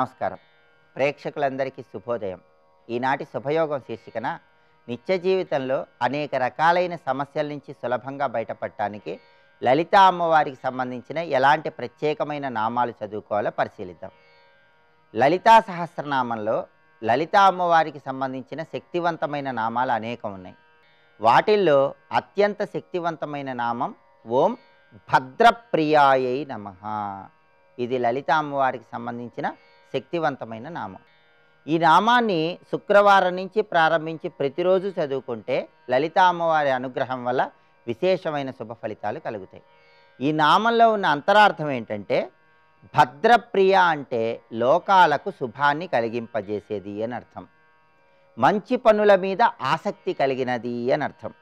నమస్కారం. ప్రేక్షకులందరికీ శుభోదయం. ఈనాటి శుభయోగం శీర్షికన నిత్య జీవితంలో అనేక రకాలైన సమస్యల నుంచి సులభంగా బయటపడటానికి లలితా అమ్మవారికి సంబంధించిన ఎలాంటి ప్రత్యేకమైన నామాలు చదువుకోవాలో పరిశీలిద్దాం. లలితా సహస్రనామంలో లలితా అమ్మవారికి సంబంధించిన శక్తివంతమైన నామాలు అనేకం ఉన్నాయి. వాటిల్లో అత్యంత శక్తివంతమైన నామం ఓం భద్రప్రియాయై నమ. ఇది లలిత అమ్మవారికి సంబంధించిన శక్తివంతమైన నామం. ఈ నామాన్ని శుక్రవారం నుంచి ప్రారంభించి ప్రతిరోజు చదువుకుంటే లలిత అమ్మవారి అనుగ్రహం వల్ల విశేషమైన శుభ ఫలితాలు కలుగుతాయి. ఈ నామంలో ఉన్న అంతరార్థం ఏంటంటే భద్రప్రియ అంటే లోకాలకు శుభాన్ని కలిగింపజేసేది అని అర్థం. మంచి పనుల మీద ఆసక్తి కలిగినది అని అర్థం.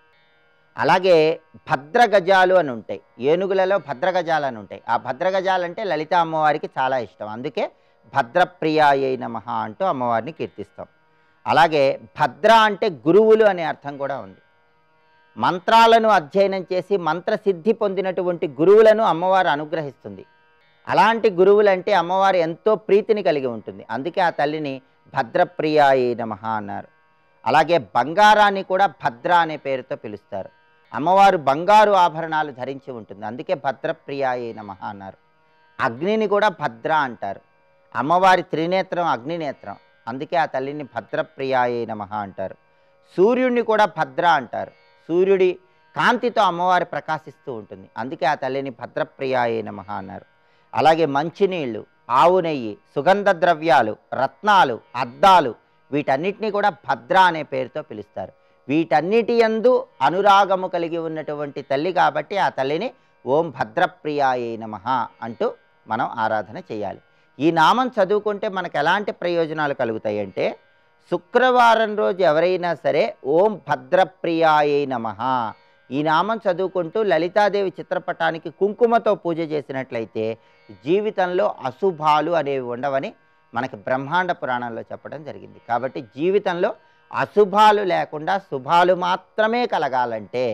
అలాగే భద్రగజాలు అని ఉంటాయి. ఏనుగులలో భద్రగజాలు అని ఉంటాయి. ఆ భద్రగజాలు అంటే లలిత అమ్మవారికి చాలా ఇష్టం. అందుకే భద్రప్రియాయై నమః అంటూ అమ్మవారిని కీర్తిస్తాం. అలాగే భద్ర అంటే గురువులు అనే అర్థం కూడా ఉంది. మంత్రాలను అధ్యయనం చేసి మంత్రసిద్ధి పొందినటువంటి గురువులను అమ్మవారు అనుగ్రహిస్తుంది. అలాంటి గురువులంటే అమ్మవారు ఎంతో ప్రీతిని కలిగి ఉంటుంది. అందుకే ఆ తల్లిని భద్రప్రియాయై నమ అన్నారు. అలాగే బంగారాన్ని కూడా భద్ర అనే పేరుతో పిలుస్తారు. అమ్మవారు బంగారు ఆభరణాలు ధరించి ఉంటుంది. అందుకే భద్రప్రియాయై నమ అన్నారు. అగ్నిని కూడా భద్ర అంటారు. అమ్మవారి త్రినేత్రం అగ్నినేత్రం. అందుకే ఆ తల్లిని భద్రప్రియాయే నమ అంటారు. సూర్యుడిని కూడా భద్ర అంటారు. సూర్యుడి కాంతితో అమ్మవారి ప్రకాశిస్తూ ఉంటుంది. అందుకే ఆ తల్లిని భద్రప్రియాయే నమ అన్నారు. అలాగే మంచినీళ్ళు ఆవు నెయ్యి సుగంధ ద్రవ్యాలు రత్నాలు అద్దాలు వీటన్నిటినీ కూడా భద్ర అనే పేరుతో పిలుస్తారు. వీటన్నిటి యందు అనురాగము కలిగి ఉన్నటువంటి తల్లి కాబట్టి ఆ తల్లిని ఓం భద్రప్రియాయే నమ అంటూ మనం ఆరాధన చేయాలి. ఈ నామం చదువుకుంటే మనకు ఎలాంటి ప్రయోజనాలు కలుగుతాయి అంటే శుక్రవారం రోజు ఎవరైనా సరే ఓం భద్రప్రియాయై నమః. ఈ నామం చదువుకుంటూ లలితాదేవి చిత్రపటానికి కుంకుమతో పూజ చేసినట్లయితే జీవితంలో అశుభాలు అనేవి ఉండవని మనకి బ్రహ్మాండ పురాణంలో చెప్పడం జరిగింది. కాబట్టి జీవితంలో అశుభాలు లేకుండా శుభాలు మాత్రమే కలగాలంటే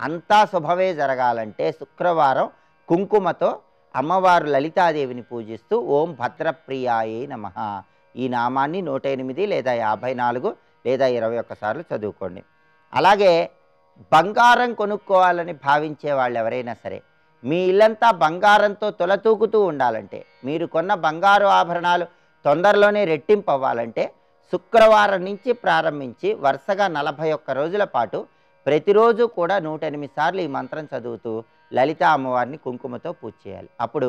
అంతా శుభమే జరగాలంటే శుక్రవారం కుంకుమతో అమ్మవారు లలితాదేవిని పూజిస్తూ ఓం భద్రప్రియాయే నమః. ఈ నామాన్ని నూట ఎనిమిది లేదా యాభై నాలుగు లేదా ఇరవై ఒక్కసార్లు చదువుకోండి. అలాగే బంగారం కొనుక్కోవాలని భావించే వాళ్ళు ఎవరైనా సరే మీ ఇల్లంతా బంగారంతో తొలతూకుతూ ఉండాలంటే మీరు కొన్న బంగారు ఆభరణాలు తొందరలోనే రెట్టింపు అవ్వాలంటే శుక్రవారం నుంచి ప్రారంభించి వరుసగా నలభై ఒక్క రోజుల పాటు ప్రతిరోజు కూడా నూట ఎనిమిది సార్లు ఈ మంత్రం చదువుతూ లలిత అమ్మవారిని కుంకుమతో పూజ చేయాలి. అప్పుడు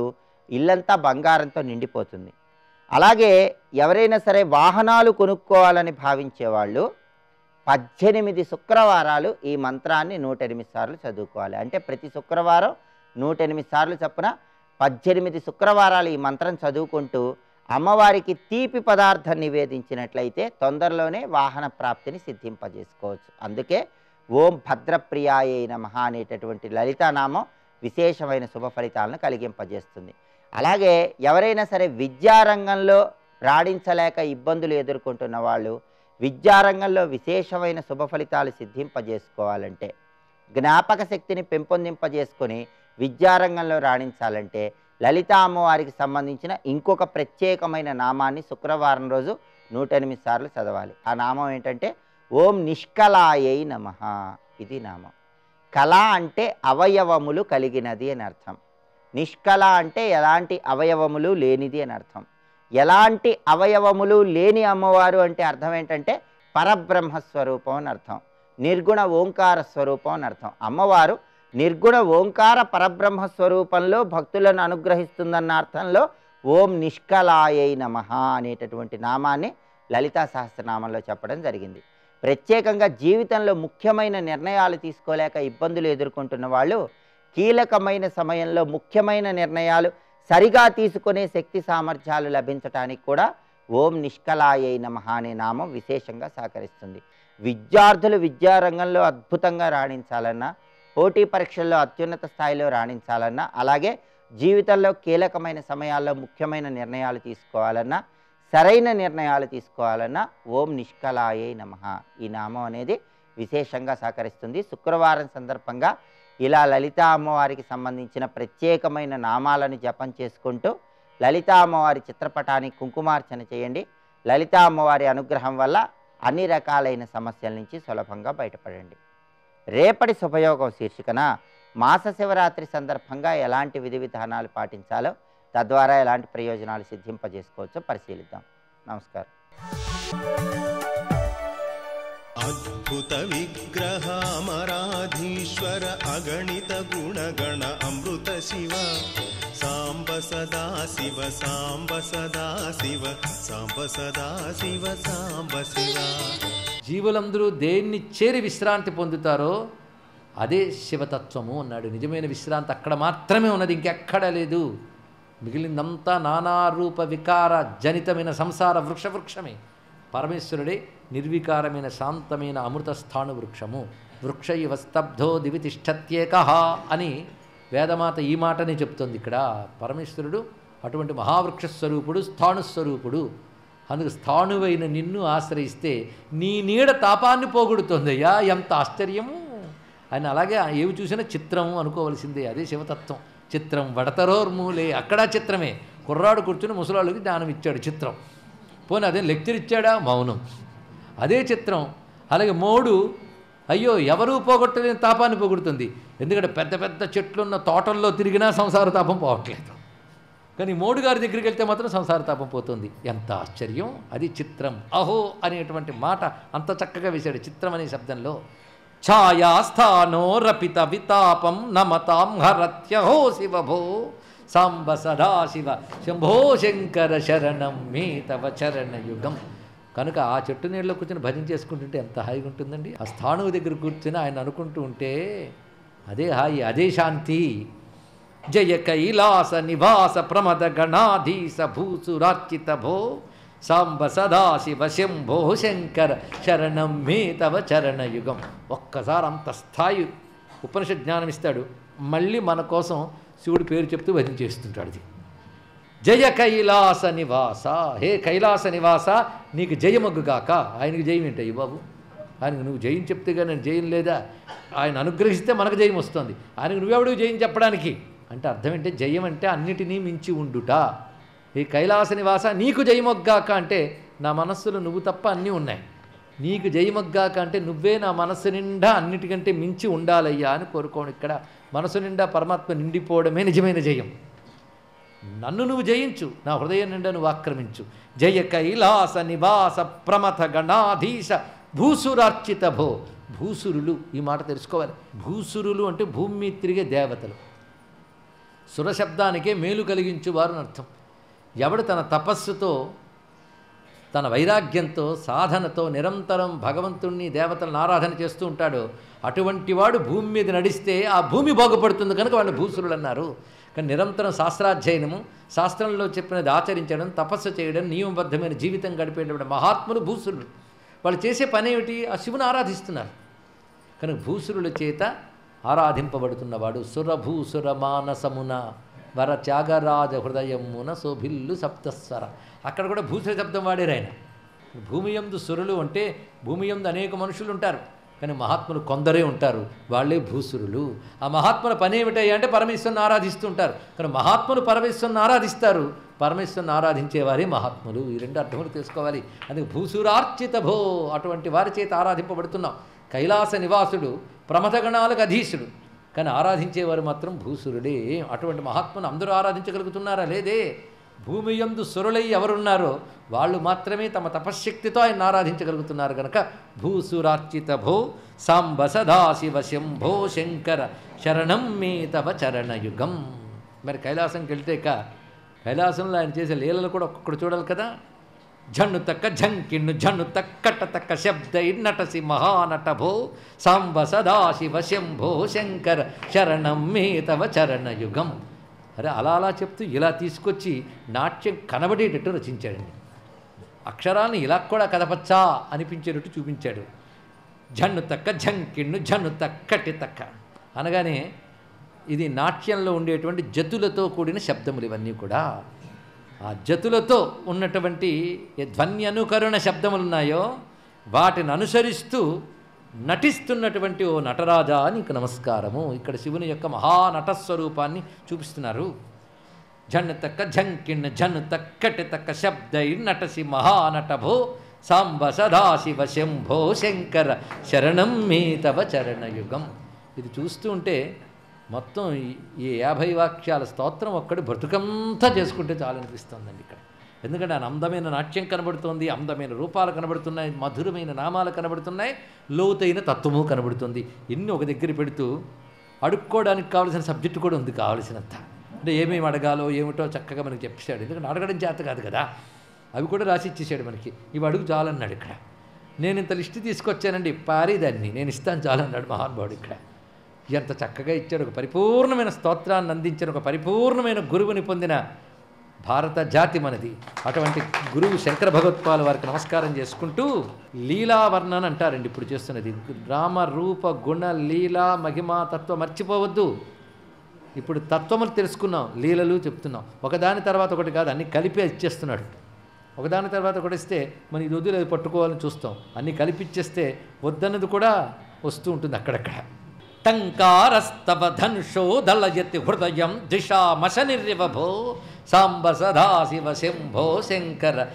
ఇల్లంతా బంగారంతో నిండిపోతుంది. అలాగే ఎవరైనా సరే వాహనాలు కొనుక్కోవాలని భావించేవాళ్ళు పద్దెనిమిది శుక్రవారాలు ఈ మంత్రాన్ని నూట ఎనిమిది సార్లు చదువుకోవాలి. అంటే ప్రతి శుక్రవారం నూట ఎనిమిది సార్లు చొప్పున పద్దెనిమిది శుక్రవారాలు ఈ మంత్రం చదువుకుంటూ అమ్మవారికి తీపి పదార్థం నివేదించినట్లయితే తొందరలోనే వాహన ప్రాప్తిని సిద్ధింపజేసుకోవచ్చు. అందుకే ఓం భద్రప్రియాయై మహా అనేటటువంటి లలితానామం విశేషమైన శుభ ఫలితాలను కలిగింపజేస్తుంది. అలాగే ఎవరైనా సరే విద్యారంగంలో రాణించలేక ఇబ్బందులు ఎదుర్కొంటున్న వాళ్ళు విద్యారంగంలో విశేషమైన శుభ ఫలితాలు సిద్ధింపజేసుకోవాలంటే జ్ఞాపక శక్తిని పెంపొందింపజేసుకొని విద్యారంగంలో రాణించాలంటే లలితా అమ్మవారికి సంబంధించిన ఇంకొక ప్రత్యేకమైన నామాన్ని శుక్రవారం రోజు నూట ఎనిమిది సార్లు చదవాలి. ఆ నామం ఏంటంటే ఓం నిష్కలాయై నమః ఇది నామం. కళ అంటే అవయవములు కలిగినది అని అర్థం. నిష్కళ అంటే ఎలాంటి అవయవములు లేనిది అని అర్థం. ఎలాంటి అవయవములు లేని అమ్మవారు అంటే అర్థం ఏంటంటే పరబ్రహ్మ స్వరూపం అని అర్థం. నిర్గుణ ఓంకార స్వరూపం అని అర్థం. అమ్మవారు నిర్గుణ ఓంకార పరబ్రహ్మ స్వరూపంలో భక్తులను అనుగ్రహిస్తుందన్న అర్థంలో ఓం నిష్కలాయై నమః అనేటటువంటి నామాన్ని లలితా సహస్రనామంలో చెప్పడం జరిగింది. ప్రత్యేకంగా జీవితంలో ముఖ్యమైన నిర్ణయాలు తీసుకోలేక ఇబ్బందులు ఎదుర్కొంటున్న వాళ్ళు కీలకమైన సమయంలో ముఖ్యమైన నిర్ణయాలు సరిగా తీసుకునే శక్తి సామర్థ్యాలు లభించటానికి కూడా ఓం నిష్కలాయ నమ అనే నామం విశేషంగా సహకరిస్తుంది. విద్యార్థులు విద్యారంగంలో అద్భుతంగా రాణించాలన్నా పోటీ పరీక్షల్లో అత్యున్నత స్థాయిలో రాణించాలన్నా అలాగే జీవితంలో కీలకమైన సమయాల్లో ముఖ్యమైన నిర్ణయాలు తీసుకోవాలన్నా సరైన నిర్ణయాలు తీసుకోవాలన్నా ఓం నిష్కలాయే నమః. ఈ నామం అనేది విశేషంగా సహకరిస్తుంది. శుక్రవారం సందర్భంగా ఇలా లలితా అమ్మవారికి సంబంధించిన ప్రత్యేకమైన నామాలను జపం చేసుకుంటూ లలితా అమ్మవారి చిత్రపటానికి కుంకుమార్చన చేయండి. లలితా అమ్మవారి అనుగ్రహం వల్ల అన్ని రకాలైన సమస్యల నుంచి సులభంగా బయటపడండి. రేపటి శుభయోగం శీర్షికన మాస శివరాత్రి సందర్భంగా ఎలాంటి విధి విధానాలు పాటించాలో తద్వారా ఎలాంటి ప్రయోజనాలు సిద్ధింపజేసుకోవచ్చో పరిశీలిద్దాం. నమస్కారం. అద్భుత విగ్రహామరాధీశ్వర అగణిత గుణగణ అమృత శివ. సాంబ సదా శివ సాంబ సదా శివ సాంబ సదా శివ సాంబ శివ. జీవులందరూ దేన్ని చేరి విశ్రాంతి పొందుతారో అదే శివతత్వము అన్నాడు. నిజమైన విశ్రాంతి అక్కడ మాత్రమే ఉన్నది ఇంకెక్కడా లేదు. మిగిలిందంతా నానారూప వికార జనితమైన సంసార వృక్ష వృక్షమే. పరమేశ్వరుడే నిర్వికారమైన శాంతమైన అమృతస్థాణు వృక్షము. వృక్ష ఇవ స్తబ్ధో దివి తిష్టత్యేక అని వేదమాత ఈ మాటనే చెప్తుంది ఇక్కడ. పరమేశ్వరుడు అటువంటి మహావృక్షస్వరూపుడు స్థాణుస్వరూపుడు. అందుకు స్థాణువైన నిన్ను ఆశ్రయిస్తే నీ నీడ తాపాన్ని పోగొడుతోందయ్యా ఎంత ఆశ్చర్యము. ఆయన అలాగే ఏవి చూసినా చిత్రము అనుకోవలసిందే. అదే శివతత్వం. చిత్రం వడతరోర్మూలే అక్కడ చిత్రమే. కుర్రాడు కూర్చుని ముసలాళ్ళకి జ్ఞానం ఇచ్చాడు చిత్రం. పోనీ అదే లెక్చర్ ఇచ్చాడా? మౌనం. అదే చిత్రం. అలాగే మోడు అయ్యో ఎవరూ పోగొట్టలేని తాపాన్ని పోగొడుతుంది. ఎందుకంటే పెద్ద పెద్ద చెట్లున్న తోటల్లో తిరిగినా సంసార తాపం పోవట్లేదు. కానీ మోడు గారి దగ్గరికి వెళ్తే మాత్రం సంసార తాపం పోతుంది. ఎంత ఆశ్చర్యం! అది చిత్రం. అహో! అనేటువంటి మాట అంత చక్కగా వేశాడు చిత్రం అనే శబ్దంలో. ఛాయాస్థానో రపిత వితాపం నమతాం హరత్యహో శివభో సాంబ సదాశివ శంభో శంకర శరణం మీ తవ చరణయుగం. కనుక ఆ చెట్టు నీళ్ళలో కూర్చొని భజన చేసుకుంటుంటే ఎంత హాయిగా ఉంటుందండి. ఆ స్థాణువు దగ్గర కూర్చొని ఆయన అనుకుంటూ ఉంటే అదే హాయి అదే శాంతి. జయ కైలాస నివాస ప్రమద గణాధీస భూసురార్చిత భో సాంబ సదాశివ శంభో శంకర శరణం మే తవ చరణయుగం. ఒక్కసారి అంత స్థాయి ఉపనిషత్ జ్ఞానం ఇస్తాడు మళ్ళీ మన కోసం శివుడు పేరు చెప్తూ భజన చేస్తుంటాడు ఇది జయ కైలాస నివాస. హే కైలాస నివాస నీకు జయమగ్గుగాక ఆయనకి జయం ఏంటయ్యి బాబు? ఆయనకు నువ్వు జయం చెప్తే నేను జయం లేదా? ఆయన అనుగ్రహిస్తే మనకు జయం వస్తుంది. ఆయనకు నువ్వెవడు జయం చెప్పడానికి? అంటే అర్థం ఏంటి? జయం అంటే అన్నిటినీ మించి ఉండుట. ఈ కైలాస నివాస నీకు జయమొగ్గాక అంటే నా మనస్సులో నువ్వు తప్ప అన్నీ ఉన్నాయి. నీకు జయమొగ్గాక అంటే నువ్వే నా మనస్సు నిండా అన్నిటికంటే మించి ఉండాలయ్యా అని కోరుకోను ఇక్కడ. మనసు నిండా పరమాత్మ నిండిపోవడమే నిజమైన జయం. నన్ను నువ్వు జయించు నా హృదయం నిండా నువ్వు ఆక్రమించు. జయ కైలాస నివాస ప్రమథ గణాధీశ భూసురార్చిత భో. భూసురులు ఈ మాట తెలుసుకోవాలి. భూసురులు అంటే భూమి తిరిగే దేవతలు. సురశబ్దానికే మేలు కలిగించువారు అని అర్థం. ఎవడు తన తపస్సుతో తన వైరాగ్యంతో సాధనతో నిరంతరం భగవంతుణ్ణి దేవతలను ఆరాధన చేస్తూ ఉంటాడో అటువంటి వాడు భూమి మీద నడిస్తే ఆ భూమి బాగుపడుతుంది కనుక వాళ్ళు భూసురులు అన్నారు కానీ నిరంతరం శాస్త్రాధ్యయనము శాస్త్రంలో చెప్పినది ఆచరించడం తపస్సు చేయడం నియమబద్ధమైన జీవితం గడిపేటప్పుడు మహాత్ములు భూసురులు. వాళ్ళు చేసే పని ఏమిటి? ఆ శివుని ఆరాధిస్తున్నారు. కనుక భూసురుల చేత ఆరాధింపబడుతున్నవాడు సురభూసుర మానసమున వర త్యాగరాజ హృదయమున శోభిల్లు సప్తస్వర. అక్కడ కూడా భూసుర శబ్దం వాడారు ఆయన. భూమి యందు సురులు అంటే భూమి ఎందు అనేక మనుషులు ఉంటారు. కానీ మహాత్ములు కొందరే ఉంటారు. వాళ్ళే భూసురులు. ఆ మహాత్ముల పని ఏమిటయ్యా అంటే పరమేశ్వరుని ఆరాధిస్తూ ఉంటారు కానీ మహాత్ములు పరమేశ్వరుని ఆరాధిస్తారు. పరమేశ్వరుని ఆరాధించేవారే మహాత్ములు. ఈ రెండు అర్థములు తెలుసుకోవాలి. అందుకే భూసురార్చిత భో అటువంటి వారి చేత ఆరాధింపబడుతున్నాం. కైలాస నివాసుడు ప్రమథగణాలకు అధీశుడు. కానీ ఆరాధించేవారు మాత్రం భూసురుడే అటువంటి మహాత్మును అందరూ ఆరాధించగలుగుతున్నారా? లేదే. భూమి యందు సురులై ఎవరున్నారో వాళ్ళు మాత్రమే తమ తపశ్శక్తితో ఆయన ఆరాధించగలుగుతున్నారు కనుక భూసురార్చిత భో సాంబ సదాశివ శంభో శంకర శరణం మే తవ చరణయుగం. మరి కైలాసంకి వెళ్తేక కైలాసంలో ఆయన చేసే లీలలు కూడా ఒక్కొక్కడు చూడాలి కదా. ఝన్ను తక్క ఝంకిన్ను ఝన్ను తక్కట తక్క శబ్ద నటసి మహానట భో సాంబ సదాశివ శంభో శంకర శరణం మే తవ చరణయుగం. అరే అలా అలా చెప్తూ ఇలా తీసుకొచ్చి నాట్యం కనబడేటట్టు రచించాడండి. అక్షరాన్ని ఇలా కూడా కదపచ్చా అనిపించేటట్టు చూపించాడు. ఝన్ను తక్క ఝంకిన్ను ఝన్ను తక్కటి తక్క అనగానే ఇది నాట్యంలో ఉండేటువంటి జతులతో కూడిన శబ్దములు ఇవన్నీ కూడా. ఆ జతులతో ఉన్నటువంటి ధ్వని అనుకరణ శబ్దములు ఉన్నాయో వాటిని అనుసరిస్తూ నటిస్తున్నటువంటి ఓ నటరాజా నీకు నమస్కారము. ఇక్కడ శివుని యొక్క మహానటస్వరూపాన్ని చూపిస్తున్నారు. ఝణ్ తక్క ఝంకిణ్ ఝన్ తక్కటి తక్క శబ్దై నటసి మహానటభో సాంబ సదాశివ శంభో శంకర శరణం మీ తవ చరణయుగం. ఇది చూస్తూ ఉంటే మొత్తం ఈ- యాభై వాక్యాల స్తోత్రం ఒక్కడి బ్రతుకంతా చేసుకుంటే చాలనిపిస్తుందండి ఇక్కడ. ఎందుకంటే ఆయన అందమైన నాట్యం కనబడుతుంది అందమైన రూపాలు కనబడుతున్నాయి మధురమైన నామాలు కనబడుతున్నాయి లోతైన తత్వము కనబడుతుంది. ఎన్ని ఒక దగ్గర పెడుతూ అడుక్కోవడానికి కావాల్సిన సబ్జెక్టు కూడా ఉంది కావాల్సినంత. అంటే ఏమేమి అడగాలో ఏమిటో చక్కగా మనకి చెప్పేశాడు. ఎందుకంటే అడగడం చేత కాదు కదా. అవి కూడా రాసి ఇచ్చేసాడు మనకి. ఇవి అడుగు చాలన్నాడు ఇక్కడ. నేను ఇంత లిస్ట్ తీసుకొచ్చానండి పారేదాన్ని. నేను ఇస్తాను చాలన్నాడు మహానుభావుడు ఇక్కడ. ఎంత చక్కగా ఇచ్చాడు. ఒక పరిపూర్ణమైన స్తోత్రాన్ని అందించిన ఒక పరిపూర్ణమైన గురువుని పొందిన భారత జాతి మనది. అటువంటి గురువు శంకర భగవత్పాల్ వారికి నమస్కారం చేసుకుంటూ లీలావర్ణన అంటారండి ఇప్పుడు చేస్తున్నది. రామ రూప గుణ లీలా మహిమా తత్వం మర్చిపోవద్దు. ఇప్పుడు తత్వములు తెలుసుకున్నాం లీలలు చెప్తున్నాం. ఒకదాని తర్వాత ఒకటి కాదు అన్ని కలిపి ఇచ్చేస్తున్నాడు. ఒకదాని తర్వాత ఒకటి ఇస్తే మనం ఇది వద్దు లేదు పట్టుకోవాలని చూస్తాం. అన్ని కలిపి ఇచ్చేస్తే వద్దన్నది కూడా వస్తూ ఉంటుంది అక్కడక్కడ. టంకారస్తవ ధనుషో దళయతి హృదయం దిశామశ నిర్యవభో సాంబ సదాశివ శంభో శంకర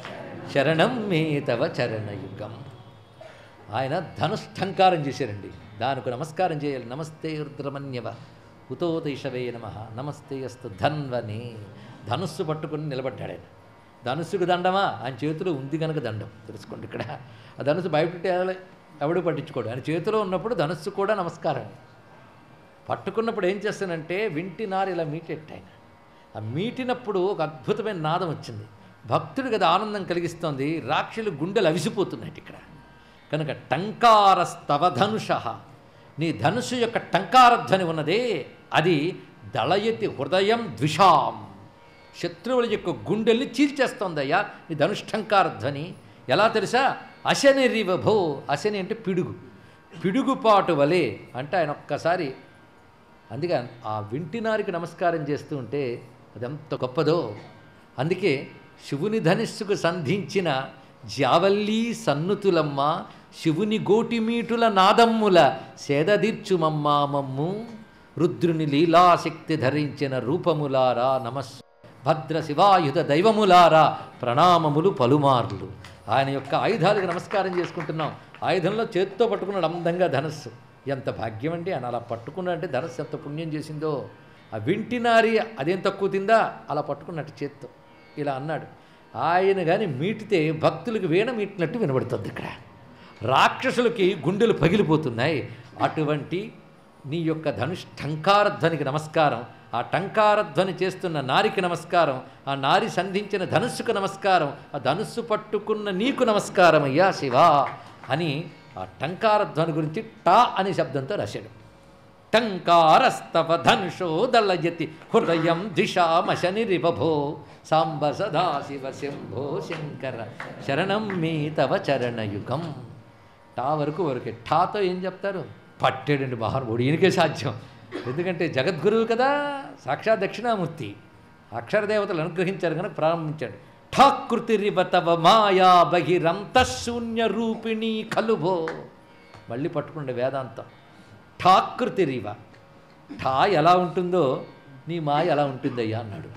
శరణం మే తవ చరణయుగం. ఆయన ధనుష్టంకారం చేశారండి. దానికి నమస్కారం చేయాలి. నమస్తే రుద్రమన్యవ ఉతోతైషవే నమ. నమస్తే అస్తు ధన్వని. ధనుస్సు పట్టుకుని నిలబడ్డాడు ఆయన. ధనుస్సుకు దండమా? ఆయన చేతిలో ఉంది కనుక దండం. తెలుసుకోండి ఇక్కడ. ఆ ధనుస్సు బయట ఎవడు పట్టించుకోడు. ఆయన చేతిలో ఉన్నప్పుడు ధనుస్సు కూడా నమస్కారం. పట్టుకున్నప్పుడు ఏం చేస్తానంటే వింటినారు ఇలా మీటెట్టు ఆయన ఆ మీటినప్పుడు ఒక అద్భుతమైన నాదం వచ్చింది. భక్తుడు కదా ఆనందం కలిగిస్తోంది. రాక్షులు గుండెలు అవిసిపోతున్నాయి ఇక్కడ. కనుక టంకారస్తవధనుష నీ ధనుసు యొక్క టంకారధ్వని ఉన్నదే అది దళయతి హృదయం ద్విషాం. శత్రువుల యొక్క గుండెల్ని చీల్చేస్తోందయ్యా నీ ధనుష్టంకారధ్వని ఎలా తెలుసా? అశని రివభో అశని అంటే పిడుగు. పిడుగుపాటు వలె అంటే ఆయన ఒక్కసారి అందుకే ఆ వింటినారికి నమస్కారం చేస్తూ ఉంటే అది గొప్పదో. అందుకే శివుని ధనుస్సుకు సంధించిన జావల్లీ సన్నుతులమ్మ శివుని గోటిమీటుల నాదమ్ముల సేదదీర్చుమమ్మా మమ్ము. రుద్రుని లీలాశక్తి ధరించిన రూపములారా నమస్ భద్ర శివాయుధ దైవములారా ప్రణామములు పలుమార్లు. ఆయన యొక్క ఆయుధాలకు నమస్కారం చేసుకుంటున్నాం. ఆయుధంలో చేత్తో పట్టుకున్నాడు అందంగా ధనస్సు. ఎంత భాగ్యం అండి అని అలా పట్టుకున్నాడంటే ధనస్సు ఎంత పుణ్యం చేసిందో. ఆ వింటినారి అదేం తక్కువ తిందా? అలా పట్టుకున్నట్టు చేత్తో ఇలా అన్నాడు. ఆయన కానీ మీటితే భక్తులకు వీణ మీటినట్టు వినబడుతుంది ఇక్కడ. రాక్షసులకి గుండెలు పగిలిపోతున్నాయి. అటువంటి నీ యొక్క ధనుష్ టంకారధ్వనికి నమస్కారం ఆ టంకారధ్వని చేస్తున్న నారికి నమస్కారం ఆ నారి సంధించిన ధనుస్సుకు నమస్కారం ఆ ధనుస్సు పట్టుకున్న నీకు నమస్కారం అయ్యా శివా అని ఆ టంకారధ్వని గురించి టా అనే శబ్దంతో రాశాడు. టంకారస్తవ ధనుషో దళయతి హృదయం దిశామశని రివభో సాంబ సదాశివ శంభో శంకర శరణం మీ తవ చరణయుగం. టా వరకు వరకే. టాతో ఏం చెప్తారు? పట్టేడండి మహానుభావుడు ఈయనకే సాధ్యం. ఎందుకంటే జగద్గురువు కదా సాక్షాత్ దక్షిణామూర్తి. అక్షరదేవతలు అనుగ్రహించారు కనుక ప్రారంభించాడు. ఠాకృతిరివ తవ మాయా బహిరంతశూన్య రూపిణీ కలుభో మళ్ళీ పట్టుకుండే వేదాంతం. ఠాకృతిరివ ఠా ఎలా ఉంటుందో నీ మాయ ఎలా ఉంటుందయ్యా అన్నాడు.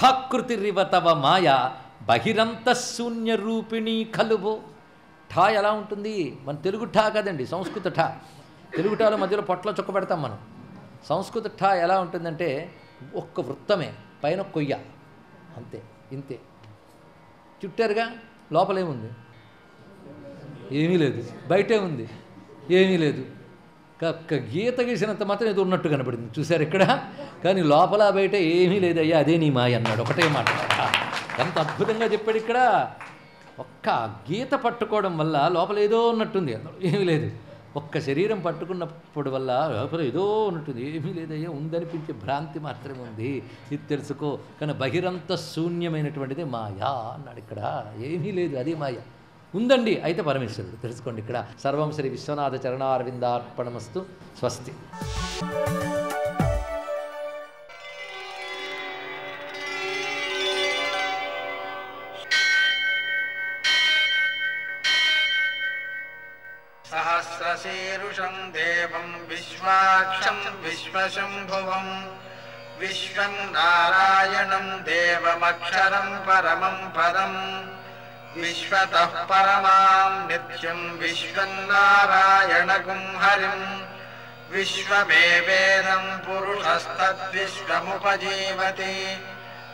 ఠాకృతిరివ తవ మాయ బహిరంతశూన్య రూపిణీ కలుభో కలుబో ఠా ఎలా ఉంటుంది? మన తెలుగు ఠా కదండి సంస్కృత ఠా. తెలుగు ఠాలో మధ్యలో పొట్ల చొక్క పెడతాం మనం. సంస్కృత ఠా ఎలా ఉంటుందంటే ఒక్క వృత్తమే పైన కొయ్య. అంతే ఇంతే. చుట్టారుగా లోపలేముంది ఏమీ లేదు. బయటే ఉంది. ఏమీ లేదు. ఒక్క గీత గీసినంత మాత్రం ఏదో ఉన్నట్టు కనబడింది. చూశారు ఇక్కడ? కానీ లోపల బయట ఏమీ లేదయ్యా అదే నీ మాయ అన్నాడు. ఒకటే మాట. ఎంత అద్భుతంగా చెప్పాడు ఇక్కడ. ఒక్క గీత పట్టుకోవడం వల్ల లోపల ఏదో ఉన్నట్టుంది. ఏమీ లేదు. ఒక్క శరీరం పట్టుకున్నప్పుడు వల్ల లోపల ఏదో ఉంటుంది ఏమీ లేదయ్యా ఉందనిపించే భ్రాంతి మాత్రమే ఉంది. ఇది తెలుసుకో. కానీ బహిరంత శూన్యమైనటువంటిది మాయా అన్నాడు ఇక్కడ. ఏమీ లేదు అది మాయ. ఉందండి అయితే పరమేశ్వరుడు తెలుసుకోండి ఇక్కడ. సర్వం శ్రీ విశ్వనాథ చరణారవిందార్పణమస్తు. స్వస్తి. सहस्रशीरुषं देवं विश्वाक्षं विश्वशम्भुवम् विश्वम् नारायणम् देवमक्षरम् परमम् पदम् विश्वतः परमाम् नित्यम् विश्वम् नारायणगुम् हरिम् विश्वमेवेदम् पुरुषस्तद्विश्वमुपजीवति।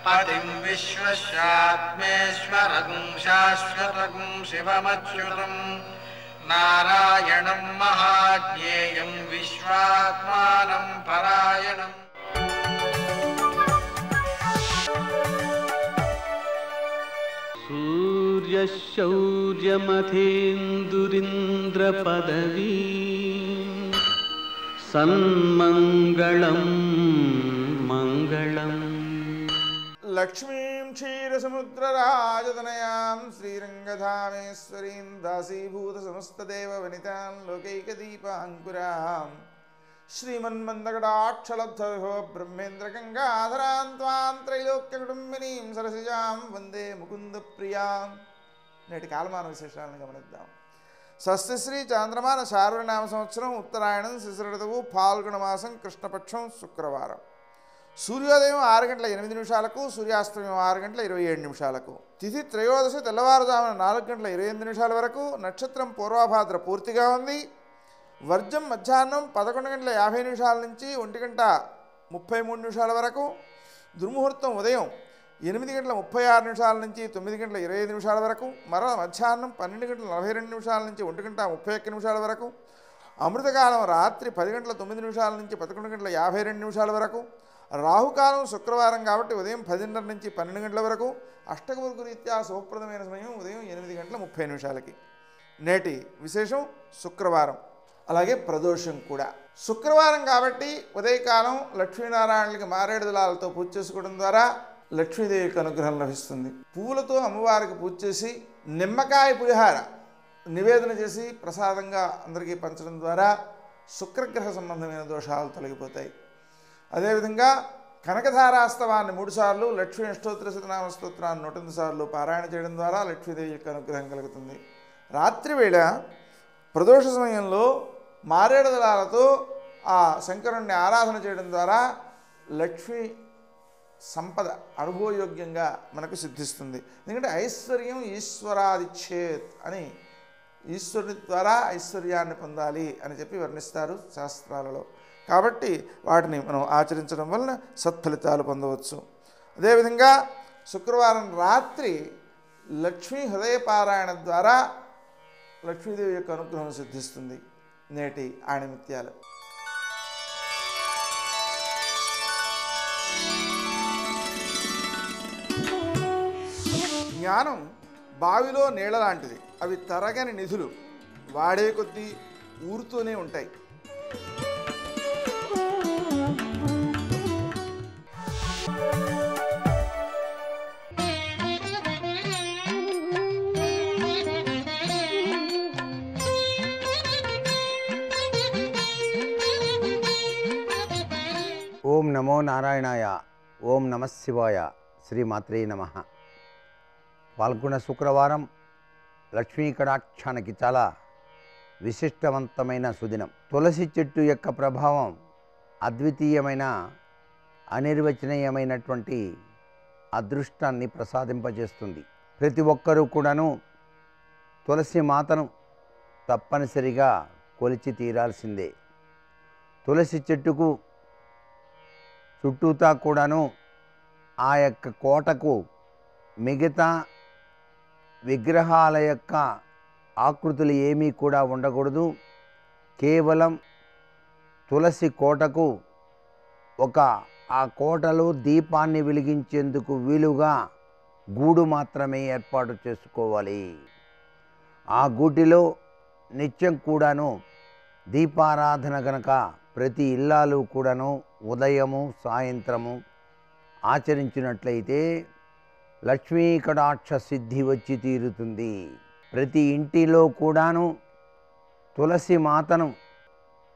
पतिम् विश्वस्यात्मेश्वरगुम् शाश्वतगुम् शिवमच्युतम् नारायणम् महाज्ञेयम् विश्वात्मानम् परायणम्। सूर्यशौर्यमथेन्दुरिन्द्रपदवी सन्मङ्गलं मङ्गलम् లక్ష్మీం క్షీరసముద్రరాజతనయాం శ్రీరంగధామేశ్వరీం దాసీభూత సమస్తదేవ వనితాం లోకైకదీపాంకురాం శ్రీమన్మందగడాక్షలబ్ధో బ్రహ్మేంద్ర గంగాధరాం త్వాం త్రైలోక్యకుటుంబినీం సరసిజాం వందే ముకుంద ప్రియాం నేటి కాలమాన విశేషాలను గమనిద్దాం స్వస్తిశ్రీ చాంద్రమాన శార్వనామ సంవత్సరం ఉత్తరాయణం శిశిరతువు ఫాల్గుణ మాసం కృష్ణపక్షం శుక్రవారం సూర్యోదయం ఆరు గంటల ఎనిమిది నిమిషాలకు సూర్యాస్తమయం ఆరు గంటల ఇరవై ఏడు నిమిషాలకు. తిథి త్రయోదశి తెల్లవారుజామున నాలుగు గంటల ఇరవై ఎనిమిది నిమిషాల వరకు నక్షత్రం పూర్వాభాద్ర పూర్తిగా ఉంది. వర్జం మధ్యాహ్నం పదకొండు గంటల యాభై నిమిషాల నుంచి ఒంటి గంట ముప్పై మూడు నిమిషాల వరకు. దుర్ముహూర్తం ఉదయం ఎనిమిది గంటల ముప్పై ఆరు నిమిషాల నుంచి తొమ్మిది గంటల ఇరవై ఐదు నిమిషాల వరకు. మరో మధ్యాహ్నం పన్నెండు గంటల నలభై రెండు నిమిషాల నుంచి ఒంటి గంట ముప్పై ఒక్క నిమిషాల వరకు. అమృతకాలం రాత్రి పది గంటల తొమ్మిది నిమిషాల నుంచి పదకొండు గంటల యాభై రెండు నిమిషాల వరకు. రాహుకాలం శుక్రవారం కాబట్టి ఉదయం పదిన్నర నుంచి పన్నెండు గంటల వరకు అష్టకవర్గు రీత్యా శుభప్రదమైన సమయం ఉదయం ఎనిమిది గంటల ముప్పై నిమిషాలకి. నేటి విశేషం శుక్రవారం. అలాగే ప్రదోషం కూడా. శుక్రవారం కాబట్టి ఉదయకాలం లక్ష్మీనారాయణులకి మారేడు దళాలతో పూజ చేసుకోవడం ద్వారా లక్ష్మీదేవికి అనుగ్రహం లభిస్తుంది. పువ్వులతో అమ్మవారికి పూజ చేసి నిమ్మకాయ పులిహార నివేదన చేసి ప్రసాదంగా అందరికీ పంచడం ద్వారా శుక్రగ్రహ సంబంధమైన దోషాలు తొలగిపోతాయి. అదేవిధంగా కనకధారాస్తవాన్ని మూడుసార్లు లక్ష్మీ అష్టోత్తర శతనామ స్తోత్రాన్ని నూట సార్లు పారాయణ చేయడం ద్వారా లక్ష్మీదేవి యొక్క అనుగ్రహం కలుగుతుంది. రాత్రి వేళ ప్రదోష సమయంలో మారేడు దళాలతో ఆ శంకరుణ్ణి ఆరాధన చేయడం ద్వారా లక్ష్మీ సంపద అనుభవయోగ్యంగా మనకు సిద్ధిస్తుంది. ఎందుకంటే ఐశ్వర్యం ఈశ్వరాదిచ్చేత్ అని ఈశ్వరుని ద్వారా ఐశ్వర్యాన్ని పొందాలి అని చెప్పి వర్ణిస్తారు శాస్త్రాలలో. కాబట్టి వాటిని మనం ఆచరించడం వలన సత్ఫలితాలు పొందవచ్చు. అదేవిధంగా శుక్రవారం రాత్రి లక్ష్మీ హృదయపారాయణ ద్వారా లక్ష్మీదేవి యొక్క అనుగ్రహం సిద్ధిస్తుంది నేటి ఆణిమిత్యాలు. జ్ఞానం బావిలో నీళ్ళ లాంటిది. అవి తరగని నిధులు. వాడే కొద్దీ ఊరుతూనే ఉంటాయి. నమో నారాయణాయ ఓం నమశివాయ శ్రీమాత్రే నమ. పాల్గొన్న శుక్రవారం లక్ష్మీ కటాక్షానికి చాలా విశిష్టవంతమైన సుదినం. తులసి చెట్టు యొక్క ప్రభావం అద్వితీయమైన అనిర్వచనీయమైనటువంటి అదృష్టాన్ని ప్రసాదింపజేస్తుంది. ప్రతి ఒక్కరూ కూడాను తులసి మాతను తప్పనిసరిగా కొలిచి తీరాల్సిందే. తులసి చెట్టుకు చుట్టూతా కూడాను ఆ యొక్క కోటకు మిగతా విగ్రహాల యొక్క ఆకృతులు ఏమీ కూడా ఉండకూడదు. కేవలం తులసి కోటకు ఒక ఆ కోటలో దీపాన్ని వెలిగించేందుకు వీలుగా గూడు మాత్రమే ఏర్పాటు చేసుకోవాలి. ఆ గూటిలో నిత్యం కూడాను దీపారాధన గనక ప్రతి ఇల్లాలు కూడాను ఉదయము సాయంత్రము ఆచరించినట్లయితే లక్ష్మీ కటాక్ష సిద్ధి వచ్చి తీరుతుంది. ప్రతి ఇంటిలో కూడాను తులసి మాతను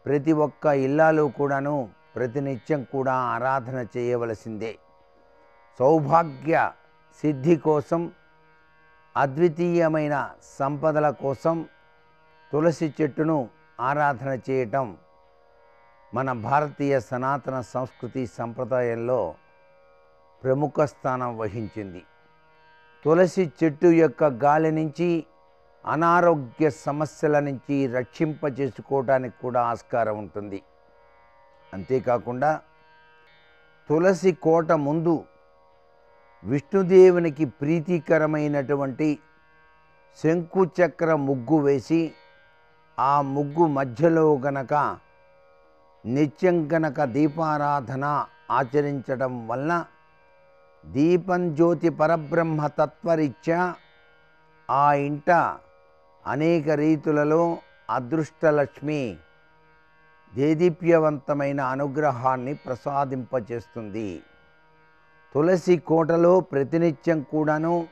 ప్రతి ఒక్క ఇల్లాలో కూడాను ప్రతినిత్యం కూడా ఆరాధన చేయవలసిందే. సౌభాగ్య సిద్ధి కోసం అద్వితీయమైన సంపదల కోసం తులసి చెట్టును ఆరాధన చేయటం మన భారతీయ సనాతన సంస్కృతి సంప్రదాయంలో ప్రముఖ స్థానం వహించింది. తులసి చెట్టు యొక్క గాలి నుంచి అనారోగ్య సమస్యల నుంచి రక్షింపజేసుకోవడానికి కూడా ఆస్కారం ఉంటుంది. అంతేకాకుండా తులసి కోట ముందు విష్ణుదేవునికి ప్రీతికరమైనటువంటి శంకుచక్ర ముగ్గు వేసి ఆ ముగ్గు మధ్యలో గనక నిత్యం గనక దీపారాధన ఆచరించడం వలన దీపం జ్యోతి పరబ్రహ్మ తత్వరీత్యా ఆ ఇంట అనేక రీతులలో అదృష్టలక్ష్మి దేదీప్యవంతమైన అనుగ్రహాన్ని ప్రసాదింపచేస్తుంది. తులసి కోటలో ప్రతినిత్యం కూడాను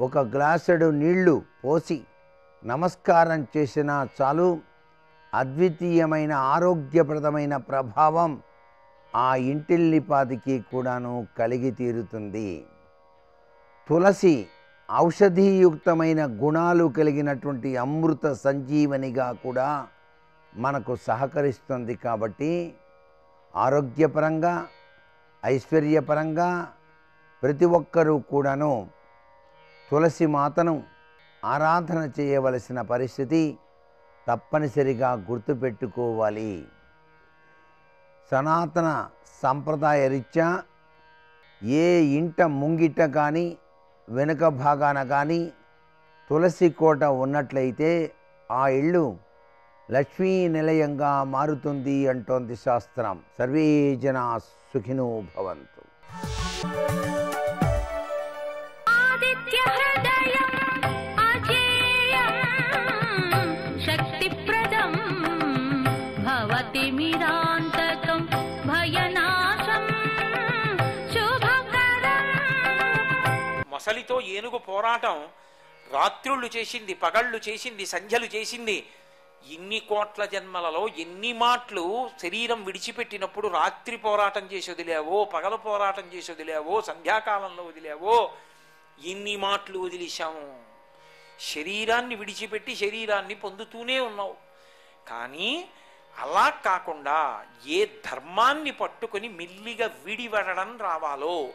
ఒక గ్లాసుడు నీళ్ళు పోసి నమస్కారం చేసినా చాలు. అద్వితీయమైన ఆరోగ్యప్రదమైన ప్రభావం ఆ ఇంటిల్లిపాదికి కూడాను కలిగి తీరుతుంది. తులసి ఔషధీయుక్తమైన గుణాలు కలిగినటువంటి అమృత సంజీవనిగా కూడా మనకు సహకరిస్తుంది కాబట్టి ఆరోగ్యపరంగా ఐశ్వర్యపరంగా ప్రతి ఒక్కరూ కూడాను తులసి మాతను ఆరాధన చేయవలసిన పరిస్థితి తప్పనిసరిగా గుర్తుపెట్టుకోవాలి. సనాతన సంప్రదాయ రీత్యా ఏ ఇంట ముంగిట కానీ వెనుక భాగాన కానీ తులసి కోట ఉన్నట్లయితే ఆ ఇళ్ళు లక్ష్మీ నిలయంగా మారుతుంది అంటోంది శాస్త్రం. సర్వే జన సుఖినో భవంతు. ఆదిత్య మొసలితో ఏనుగు పోరాటం రాత్రుళ్ళు చేసింది పగళ్ళు చేసింది సంధ్యలు చేసింది. ఇన్ని కోట్ల జన్మలలో ఎన్ని మాటలు శరీరం విడిచిపెట్టినప్పుడు రాత్రి పోరాటం చేసి వదిలేవో పగలు పోరాటం చేసి వదిలేవో సంధ్యాకాలంలో వదిలేవో ఎన్ని మాటలు వదిలేశాము. శరీరాన్ని విడిచిపెట్టి శరీరాన్ని పొందుతూనే ఉన్నావు. కానీ అలా కాకుండా ఏ ధర్మాన్ని పట్టుకొని మెల్లిగా విడివడడం రావాలో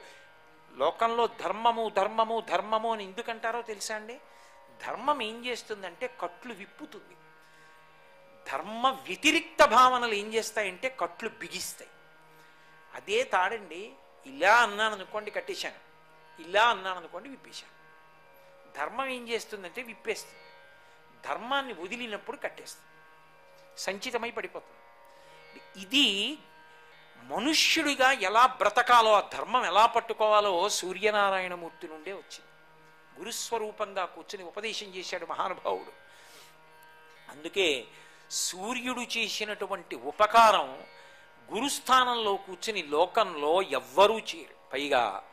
లోకంలో ధర్మము ధర్మము ధర్మము అని ఎందుకంటారో తెలుసా అండి? ధర్మం ఏం చేస్తుందంటే కట్లు విప్పుతుంది. ధర్మ వ్యతిరిక్త భావనలు ఏం చేస్తాయంటే కట్లు బిగిస్తాయి. అదే తాడండి ఇలా అన్నాను అనుకోండి కట్టేశాను. ఇలా అన్నాను అనుకోండి విప్పేశాను. ధర్మం ఏం చేస్తుందంటే విప్పేస్తుంది. ధర్మాన్ని వదిలినప్పుడు కట్టేస్తుంది. సంచితమై పడిపోతుంది. ఇది మనుష్యుడిగా ఎలా బ్రతకాలో ఆ ధర్మం ఎలా పట్టుకోవాలో సూర్యనారాయణమూర్తి నుండే వచ్చింది. గురుస్వరూపంగా కూర్చుని ఉపదేశం చేశాడు మహానుభావుడు. అందుకే సూర్యుడు చేసినటువంటి ఉపకారం గురుస్థానంలో కూర్చుని లోకంలో ఎవ్వరూ చేయరు. పైగా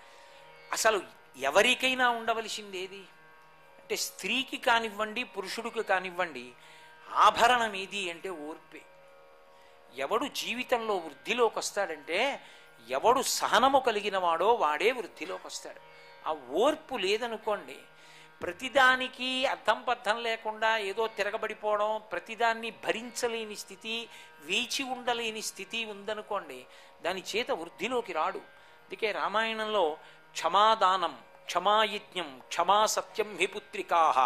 అసలు ఎవరికైనా ఉండవలసిందేది అంటే స్త్రీకి కానివ్వండి పురుషుడికి కానివ్వండి ఆభరణం ఏది అంటే ఓర్పే. ఎవడు జీవితంలో వృద్ధిలోకి వస్తాడంటే ఎవడు సహనము కలిగిన వాడో వాడే వృద్ధిలోకి వస్తాడు. ఆ ఓర్పు లేదనుకోండి ప్రతిదానికి అర్థం పర్థం లేకుండా ఏదో తిరగబడిపోవడం ప్రతిదాన్ని భరించలేని స్థితి వేచి ఉండలేని స్థితి ఉందనుకోండి దాని చేత వృద్ధిలోకి రాడు. అందుకే రామాయణంలో క్షమాదానం క్షమాయజ్ఞం క్షమా సత్యం హిపుత్రికాహ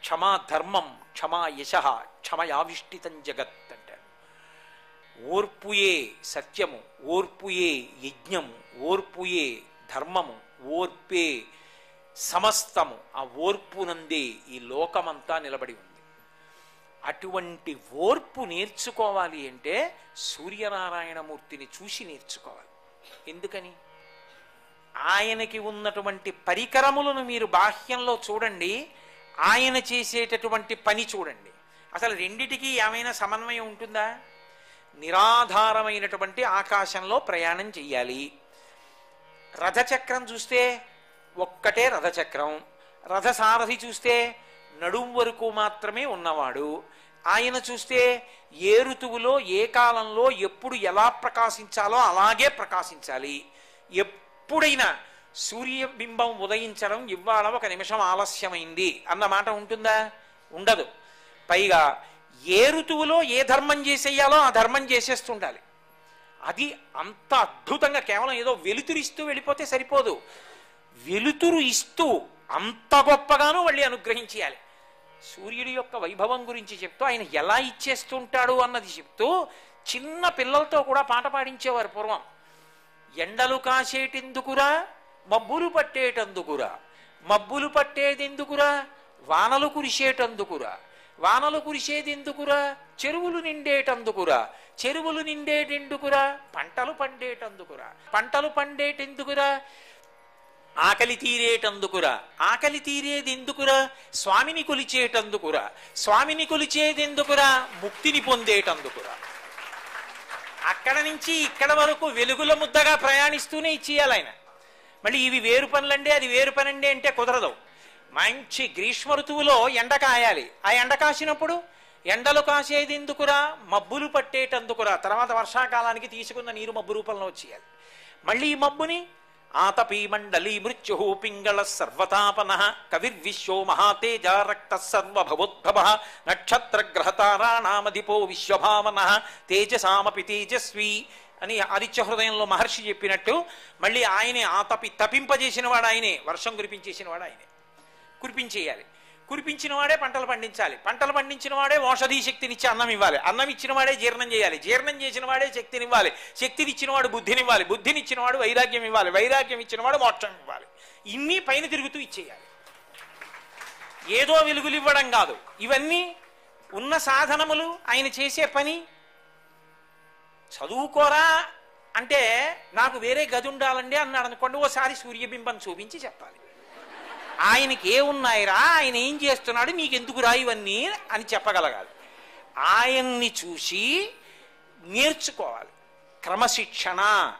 క్షమా ధర్మం క్షమా యశ క్షమయావిష్టితం జగత్. ఓర్పుయే సత్యము ఓర్పుయే యజ్ఞము ఓర్పుయే ధర్మము ఓర్పే సమస్తము. ఆ ఓర్పునందే ఈ లోకమంతా నిలబడి ఉంది. అటువంటి ఓర్పు నేర్చుకోవాలి అంటే సూర్యనారాయణమూర్తిని చూసి నేర్చుకోవాలి. ఎందుకని? ఆయనకి ఉన్నటువంటి పరికరములను మీరు బాహ్యంలో చూడండి ఆయన చేసేటటువంటి పని చూడండి. అసలు రెండిటికి ఏమైనా సమన్వయం ఉంటుందా? నిరాధారమైనటువంటి ఆకాశంలో ప్రయాణం చెయ్యాలి. రథచక్రం చూస్తే ఒక్కటే రథచక్రం. రథసారథి చూస్తే నడుం వరకు మాత్రమే ఉన్నవాడు. ఆయన చూస్తే ఏ ఋతువులో ఏ కాలంలో ఎప్పుడు ఎలా ప్రకాశించాలో అలాగే ప్రకాశించాలి. ఎప్పుడైనా సూర్యబింబం ఉదయించడం ఇవాళ ఒక నిమిషం ఆలస్యమైంది అన్న మాట ఉంటుందా? ఉండదు. పైగా ఏ ఋతువులో ఏ ధర్మం చేసేయాలో ఆ ధర్మం చేసేస్తుండాలి. అది అంత అద్భుతంగా కేవలం ఏదో వెలుతురిస్తూ వెళ్ళిపోతే సరిపోదు. వెలుతురు ఇస్తూ అంత గొప్పగానూ మళ్ళీ అనుగ్రహించేయాలి. సూర్యుడి యొక్క వైభవం గురించి చెప్తూ ఆయన ఎలా ఇచ్చేస్తుంటాడు అన్నది చెప్తూ చిన్న పిల్లలతో కూడా పాట పాడించేవారు పూర్వం. ఎండలు కాసేటెందుకురా? మబ్బులు పట్టేటందుకురా? మబ్బులు పట్టేదెందుకురా? వానలు కురిసేటందుకురా? వానలు కురిసేదెందుకురా? చెరువులు నిండేటందుకురా? చెరువులు నిండేటెందుకురా పంటలు పండేటందుకురా? పంటలు పండేటెందుకురా? ఆకలి తీరేటందుకురా? ఆకలి తీరేది ఎందుకురా స్వామిని కొలిచేటందుకురా? స్వామిని కొలిచేదెందుకురా? ముక్తిని పొందేటందుకురా? అక్కడ నుంచి ఇక్కడ వరకు వెలుగుల ముద్దగా ప్రయాణిస్తూనే ఇచ్చేయాలి ఆయన. మళ్ళీ ఇవి వేరు పనులండి అది వేరు పనండి అంటే కుదరదు. మంచి గ్రీష్మ ఋతువులో ఎండ కాయాలి. ఆ ఎండ కాసినప్పుడు ఎండలు కాసేది ఎందుకురా? మబ్బులు పట్టేటందుకురా. తర్వాత వర్షాకాలానికి తీసుకున్న నీరు మబ్బు రూపంలో వచ్చేయాలి. మళ్ళీ ఈ మబ్బుని ఆతపీ మండలి మృత్యు పింగళ సర్వతాపన కవిర్విశ్వో మహాతేజ రక్త సర్వభవోద్భవ నక్షత్ర గ్రహతారాణామధిపో విశ్వభావన తేజసామపి తేజస్వి అని ఆదిత్య హృదయంలో మహర్షి చెప్పినట్టు మళ్ళీ ఆయనే ఆతపి తపింపజేసిన వాడు ఆయనే వర్షం కురిపించేసిన వాడు ఆయనే. కురిపించేయాలి. కురిపించిన వాడే పంటలు పండించాలి. పంటలు పండించిన వాడే ఔషధీ శక్తినిచ్చి అన్నం ఇవ్వాలి. అన్నం ఇచ్చిన వాడే జీర్ణం చేయాలి. జీర్ణం చేసిన వాడే శక్తినివ్వాలి శక్తినిచ్చిన వాడు బుద్ధినివ్వాలి బుద్ధినిచ్చినవాడు వైరాగ్యం ఇవ్వాలి. వైరాగ్యం ఇచ్చినవాడు మోక్షం ఇవ్వాలి. ఇన్ని పైన తిరుగుతూ ఇచ్చేయాలి. ఏదో వెలుగులు ఇవ్వడం కాదు. ఇవన్నీ ఉన్న సాధనములు ఆయన చేసే పని. చదువుకోరా అంటే నాకు వేరే గది ఉండాలండి అన్నాడు అనుకోండి ఓసారి సూర్యబింబం చూపించి చెప్పాలి. ఆయనకి ఏమున్నాయిరా ఆయన ఏం చేస్తున్నాడు? నీకెందుకురా ఇవన్నీ అని చెప్పగలగాలి. ఆయన్ని చూసి నేర్చుకోవాలి. క్రమశిక్షణ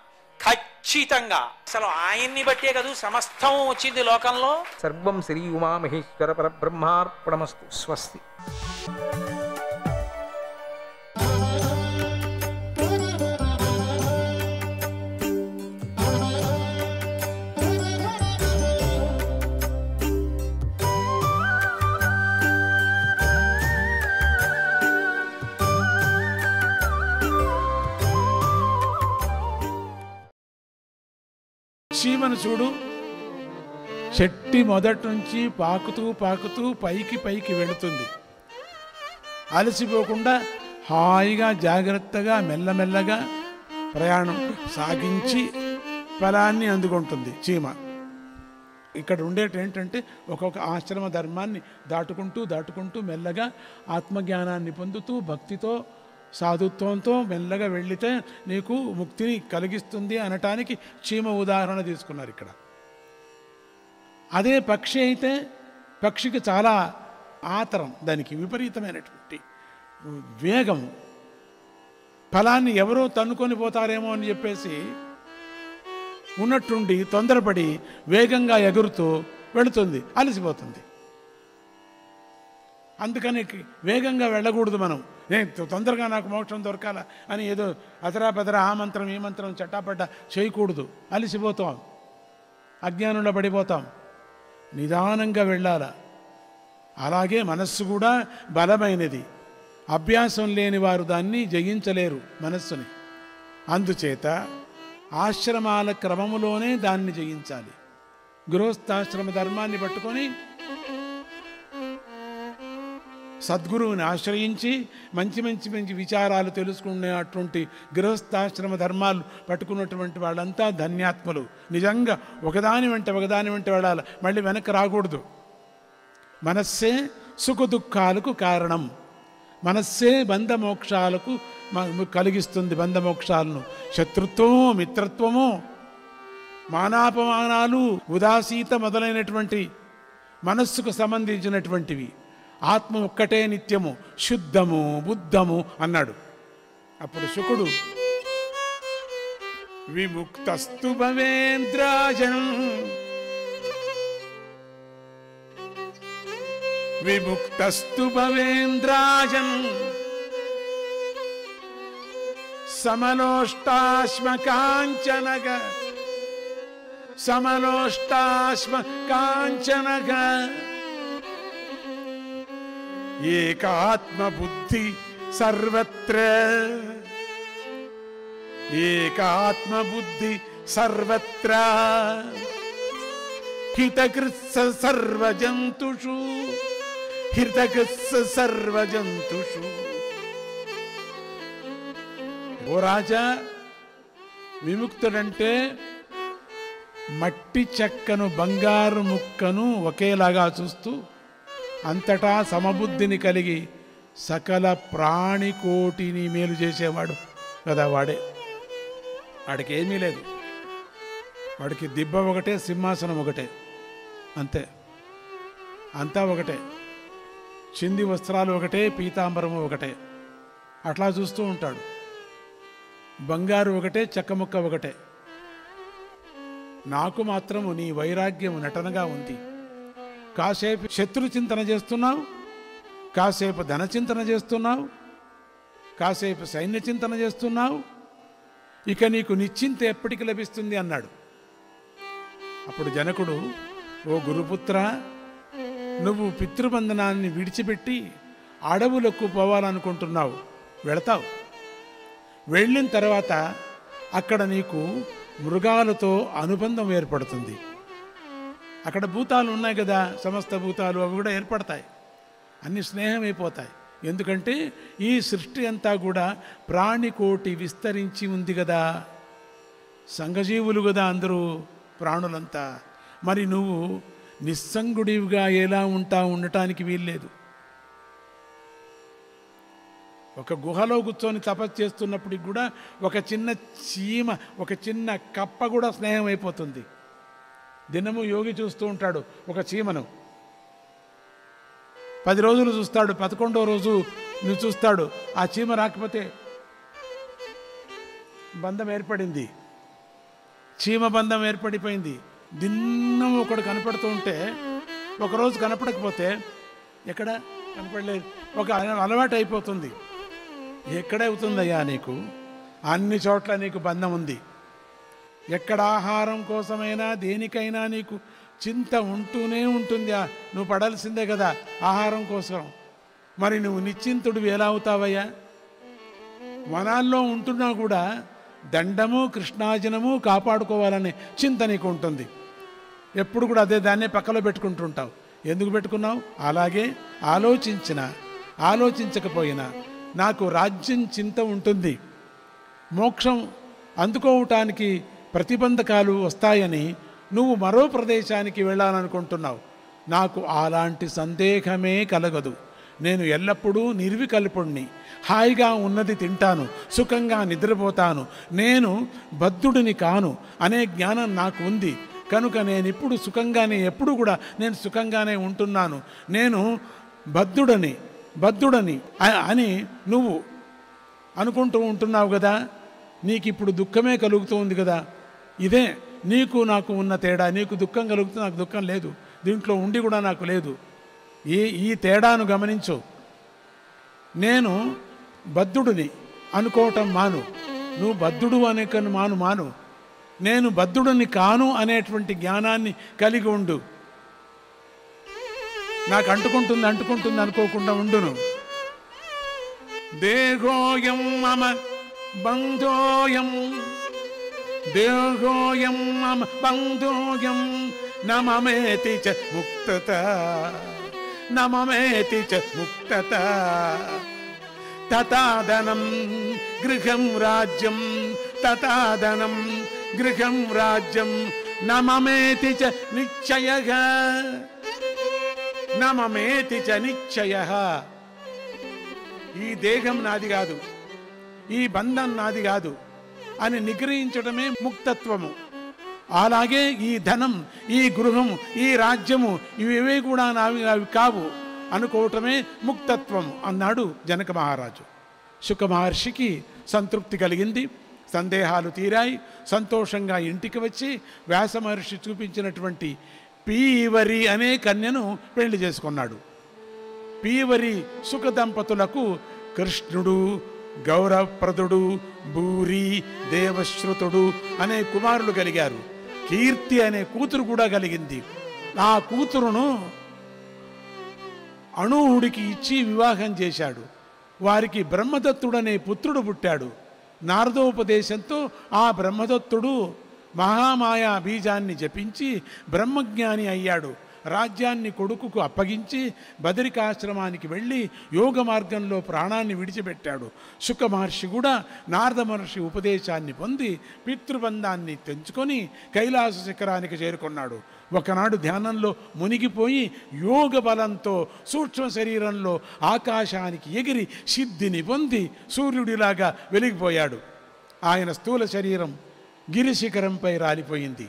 ఖచ్చితంగా. అసలు ఆయన్ని బట్టే కదూ సమస్తం వచ్చింది లోకంలో. సర్వం శ్రీ ఉమామహేశ్వర పరబ్రహ్మార్పణమస్తు. స్వస్తి. చూడు. చెట్టి మొదటి నుంచి పాకుతూ పాకుతూ పైకి పైకి వెళుతుంది. అలసిపోకుండా హాయిగా జాగ్రత్తగా మెల్లమెల్లగా ప్రయాణం సాగించి ఫలాన్ని అందుకుంటుంది చీమ. ఇక్కడ ఉండేటి ఏంటంటే ఒక్కొక్క ఆశ్రమ ధర్మాన్ని దాటుకుంటూ దాటుకుంటూ మెల్లగా ఆత్మజ్ఞానాన్ని పొందుతూ భక్తితో సాధుత్వంతో మెల్లగా వెళ్ళితే నీకు ముక్తిని కలిగిస్తుంది అనటానికి చీమ ఉదాహరణ తీసుకున్నారు ఇక్కడ. అదే పక్షి అయితే పక్షికి చాలా ఆతరం దానికి విపరీతమైనటువంటి వేగం. ఫలాన్ని ఎవరో తన్నుకొని పోతారేమో అని చెప్పేసి ఉన్నట్టుండి తొందరపడి వేగంగా ఎగురుతూ వెళుతుంది అలసిపోతుంది. అందుకని వేగంగా వెళ్ళకూడదు మనం. నేను తొందరగా నాకు మోక్షం దొరకాల అని ఏదో అదరా పెదరా ఆ మంత్రం ఈ మంత్రం చట్టాపట్ట చేయకూడదు. అలసిపోతాం. అజ్ఞానంలో పడిపోతాం. నిదానంగా వెళ్ళాల. అలాగే మనస్సు కూడా బలమైనది. అభ్యాసం లేని వారు దాన్ని జయించలేరు మనస్సుని. అందుచేత ఆశ్రమాల క్రమములోనే దాన్ని జయించాలి. గృహస్థాశ్రమ ధర్మాన్ని పట్టుకొని సద్గురువుని ఆశ్రయించి మంచి మంచి మంచి విచారాలు తెలుసుకునేటువంటి గృహస్థాశ్రమ ధర్మాలు పట్టుకున్నటువంటి వాళ్ళంతా ధన్యాత్మలు. నిజంగా ఒకదాని వెంట ఒకదాని వెంట వెళ్ళాలి. మళ్ళీ వెనక్కి రాకూడదు. మనస్సే సుఖ దుఃఖాలకు కారణం. మనస్సే బంధమోక్షాలకు కలిగిస్తుంది బంధమోక్షాలను. శత్రుత్వము మిత్రత్వము మానాపమానాలు ఉదాసీత మొదలైనటువంటి మనస్సుకు సంబంధించినటువంటివి. ఆత్మ ఒక్కటే నిత్యము శుద్ధము బుద్ధము అన్నాడు. అప్పుడు శుకుడు విముక్తస్తు భవేంద్రాజనం విముక్తస్తు భవేంద్రాజన్ సమలోష్టాశ్మ కాంచనగ ఏకాత్మబుద్ధి ఏకాత్మ బుద్ధి సర్వత్ర. ఏకాత్మబుద్ధి సర్వత్ర. హితకృత్స సర్వజంతుషు. హితకృత్స సర్వజంతుషు. ఓ రాజా విముక్తుడంటే మట్టి చెక్కను బంగారు ముక్కను ఒకేలాగా చూస్తూ అంతటా సమబుద్ధిని కలిగి సకల ప్రాణికోటిని మేలు చేసేవాడు కదా వాడే. వాడికి ఏమీ లేదు. వాడికి దిబ్బ ఒకటే సింహాసనం ఒకటే. అంతే. అంతా ఒకటే. చింది వస్త్రాలు ఒకటే పీతాంబరము ఒకటే. అట్లా చూస్తూ ఉంటాడు. బంగారు ఒకటే చెక్కముక్క ఒకటే. నాకు మాత్రము నీ వైరాగ్యం నటనగా ఉంది. కాసేపు శత్రు చింతన చేస్తున్నావు కాసేపు ధన చింతన చేస్తున్నావు కాసేపు సైన్య చింతన చేస్తున్నావు. ఇక నీకు నిశ్చింత ఎప్పటికి లభిస్తుంది అన్నాడు. అప్పుడు జనకుడు ఓ గురుపుత్ర నువ్వు పితృబంధనాన్ని విడిచిపెట్టి అడవులకు పోవాలనుకుంటున్నావు. వెళతావు. వెళ్ళిన తర్వాత అక్కడ నీకు మృగాలతో అనుబంధం ఏర్పడుతుంది. అక్కడ భూతాలు ఉన్నాయి కదా సమస్త భూతాలు అవి కూడా ఏర్పడతాయి. అన్ని స్నేహం అయిపోతాయి ఎందుకంటే ఈ సృష్టి అంతా కూడా ప్రాణికోటి విస్తరించి ఉంది కదా. సంఘజీవులు కదా అందరూ ప్రాణులంతా. మరి నువ్వు నిస్సంగుడివిగా ఎలా ఉంటా ఉండటానికి వీల్లేదు. ఒక గుహలో కూర్చొని తపస్సు చేస్తున్నప్పటికి కూడా ఒక చిన్న చీమ ఒక చిన్న కప్ప కూడా స్నేహం అయిపోతుంది దినము యోగి చూస్తూ ఉంటాడు ఒక చీమను. పది రోజులు చూస్తాడు పదకొండో రోజు నువ్వు చూస్తాడు ఆ చీమ రాకపోతే బంధం ఏర్పడింది. చీమ బంధం ఏర్పడిపోయింది. దిన్నం ఒకడు కనపడుతూ ఉంటే ఒకరోజు కనపడకపోతే ఎక్కడ? కనపడలేదు. ఒక అలవాటు అయిపోతుంది. ఎక్కడవుతుందయ్యా నీకు? అన్ని చోట్ల నీకు బంధం ఉంది. ఎక్కడ ఆహారం కోసమైనా దేనికైనా నీకు చింత ఉంటూనే ఉంటుందా. నువ్వు పడాల్సిందే కదా ఆహారం కోసం. మరి నువ్వు నిశ్చింతుడు ఎలా అవుతావయ్యా? వనాల్లో ఉంటున్నా కూడా దండము కృష్ణాజనము కాపాడుకోవాలనే చింత నీకు ఉంటుంది ఎప్పుడు కూడా అదే దాన్నే పక్కలో పెట్టుకుంటుంటావు. ఎందుకు పెట్టుకున్నావు? అలాగే ఆలోచించిన ఆలోచించకపోయినా నాకు రాజ్యం చింత ఉంటుంది. మోక్షం అందుకోవటానికి ప్రతిబంధకాలు వస్తాయని నువ్వు మరో ప్రదేశానికి వెళ్ళాలనుకుంటున్నావు. నాకు అలాంటి సందేహమే కలగదు. నేను ఎల్లప్పుడూ నిర్వికల్పుణ్ణి. హాయిగా ఉన్నది తింటాను. సుఖంగా నిద్రపోతాను. నేను బద్ధుడిని కాను అనే జ్ఞానం నాకు ఉంది. కనుక నేను ఇప్పుడు సుఖంగానే ఎప్పుడు కూడా నేను సుఖంగానే ఉంటున్నాను. నేను బద్ధుడని బద్ధుడని అని నువ్వు అనుకుంటూ ఉంటున్నావు కదా నీకు ఇప్పుడు దుఃఖమే కలుగుతూ ఉంది కదా ఇదే నీకు నాకు ఉన్న తేడా నీకు దుఃఖం కలుగుతుంది నాకు దుఃఖం లేదు దీంట్లో ఉండి కూడా నాకు లేదు. ఈ ఈ తేడాను గమనించు. నేను బద్ధుడిని అనుకోవటం మాను. నువ్వు బద్ధుడు అనే మాను మాను. నేను బద్ధుడిని కాను అనేటువంటి జ్ఞానాన్ని కలిగి ఉండు. నాకు అంటుకుంటుంది అంటుకుంటుంది అనుకోకుండా ఉండును. దేహోయం మమ బంధోయం దేహోయం మమ బంధోయం నమమేతి చ ముక్తత. నమమేతి చ ముక్తత. తతాదనం గృహం రాజ్యం తతాదనం గృహం రాజ్యం నమమేతి చ నిశ్చయ. నమమేతి చ నిశ్చయ. ఈ దేహం నాది కాదు ఈ బంధం నాది కాదు అని నిగ్రహించడమే ముక్తత్వము. అలాగే ఈ ధనం ఈ గృహం ఈ రాజ్యము ఇవే కూడా నావి అవి కావు అనుకోవటమే ముక్తత్వం అన్నాడు జనక మహారాజు. శుక మహర్షికి సంతృప్తి కలిగింది. సందేహాలు తీరాయి. సంతోషంగా ఇంటికి వచ్చి వ్యాస మహర్షి చూపించినటువంటి పీవరి అనే కన్యను పెళ్ళి చేసుకున్నాడు. పీవరి సుఖ దంపతులకు కృష్ణుడు గౌరవప్రదుడు భూరి దేవశ్రుతుడు అనే కుమారులు కలిగారు. కీర్తి అనే కూతురు కూడా కలిగింది. ఆ కూతురును అణువుడికి ఇచ్చి వివాహం చేశాడు. వారికి బ్రహ్మదత్తుడనే పుత్రుడు పుట్టాడు. నారదోపదేశంతో ఆ బ్రహ్మదత్తుడు మహామాయా బీజాన్ని జపించి బ్రహ్మజ్ఞాని అయ్యాడు. రాజ్యాన్ని కొడుకుకు అప్పగించి బదరికాశ్రమానికి వెళ్ళి యోగ మార్గంలో ప్రాణాన్ని విడిచిపెట్టాడు. శుక మహర్షి కూడా నారద మహర్షి ఉపదేశాన్ని పొంది పితృబంధాన్ని తెంచుకొని కైలాస శిఖరానికి చేరుకున్నాడు. ఒకనాడు ధ్యానంలో మునిగిపోయి యోగ బలంతో సూక్ష్మ శరీరంలో ఆకాశానికి ఎగిరి సిద్ధిని పొంది సూర్యుడిలాగా వెలిగిపోయాడు. ఆయన స్థూల శరీరం గిరిశిఖరంపై రాలిపోయింది.